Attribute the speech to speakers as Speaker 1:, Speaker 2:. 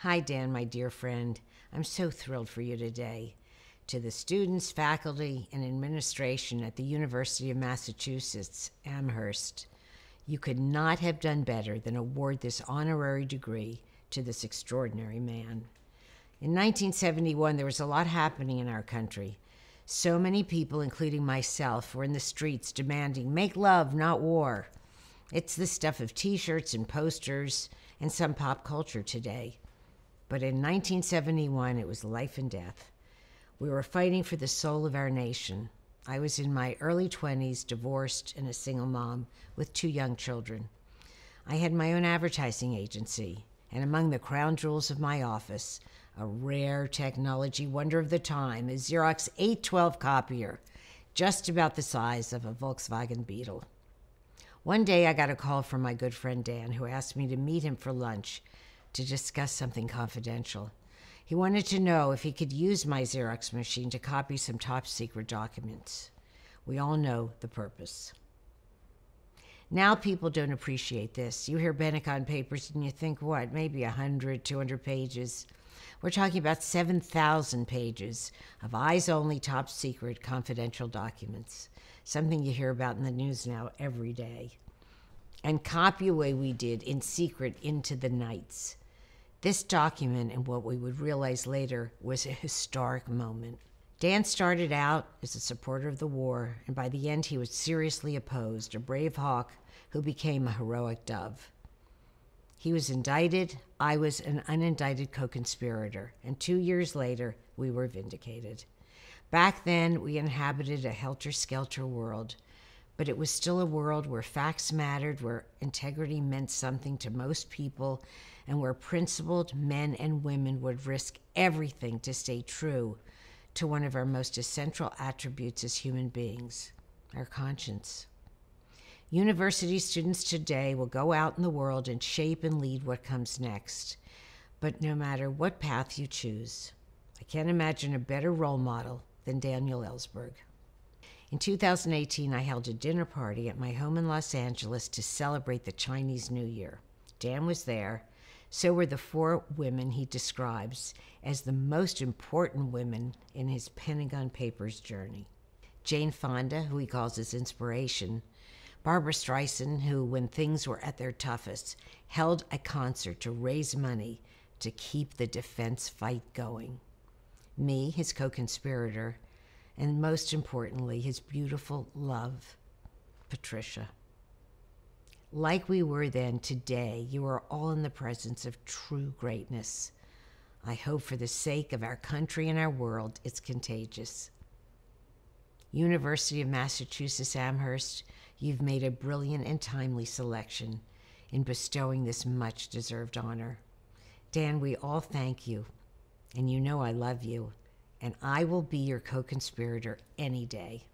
Speaker 1: Hi, Dan, my dear friend. I'm so thrilled for you today. To the students, faculty, and administration at the University of Massachusetts, Amherst, you could not have done better than award this honorary degree to this extraordinary man. In 1971, there was a lot happening in our country. So many people, including myself, were in the streets demanding make love, not war. It's the stuff of t shirts and posters and some pop culture today. But in 1971, it was life and death. We were fighting for the soul of our nation. I was in my early 20s, divorced, and a single mom with two young children. I had my own advertising agency, and among the crown jewels of my office, a rare technology wonder of the time, a Xerox 812 copier, just about the size of a Volkswagen Beetle. One day I got a call from my good friend Dan, who asked me to meet him for lunch to discuss something confidential. He wanted to know if he could use my Xerox machine to copy some top secret documents. We all know the purpose. Now people don't appreciate this. You hear Pentagon papers and you think, what, maybe 100, 200 pages. We're talking about 7,000 pages of eyes only, top secret, confidential documents. Something you hear about in the news now every day. And copy away we did in secret into the nights. This document and what we would realize later was a historic moment. Dan started out as a supporter of the war, and by the end, he was seriously opposed, a brave hawk who became a heroic dove. He was indicted. I was an unindicted co conspirator. And two years later, we were vindicated. Back then, we inhabited a helter skelter world, but it was still a world where facts mattered, where integrity meant something to most people, and where principled men and women would risk everything to stay true to one of our most essential attributes as human beings our conscience. University students today will go out in the world and shape and lead what comes next. But no matter what path you choose, I can't imagine a better role model than Daniel Ellsberg. In 2018, I held a dinner party at my home in Los Angeles to celebrate the Chinese New Year. Dan was there, so were the four women he describes as the most important women in his Pentagon Papers journey. Jane Fonda, who he calls his inspiration, Barbra Streisand, who, when things were at their toughest, held a concert to raise money to keep the defense fight going. Me, his co conspirator, and most importantly, his beautiful love, Patricia. Like we were then, today, you are all in the presence of true greatness. I hope for the sake of our country and our world, it's contagious. University of Massachusetts Amherst, you've made a brilliant and timely selection in bestowing this much deserved honor. Dan, we all thank you, and you know I love you, and I will be your co conspirator any day.